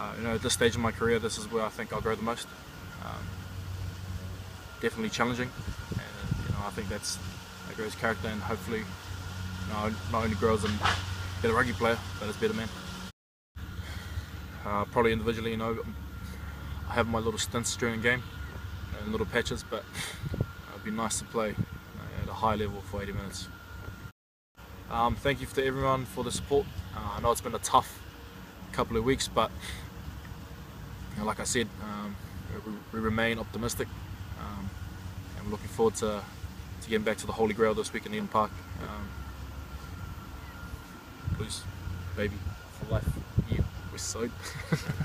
uh, you know, at this stage of my career, this is where I think I'll grow the most. Um, definitely challenging, and you know, I think that's that grows character and hopefully, you know, not only grows and better rugby player, but as a better man. Uh, probably individually, you know, I have my little stints during the game and little patches, but it'd be nice to play at a high level for 80 minutes. Um, thank you to everyone for the support. Uh, I know it's been a tough couple of weeks, but like I said, um, we, we, remain optimistic, um, and we're looking forward to, to getting back to the Holy Grail this week in Eden Park. Um, please, baby, for life, you, we're so.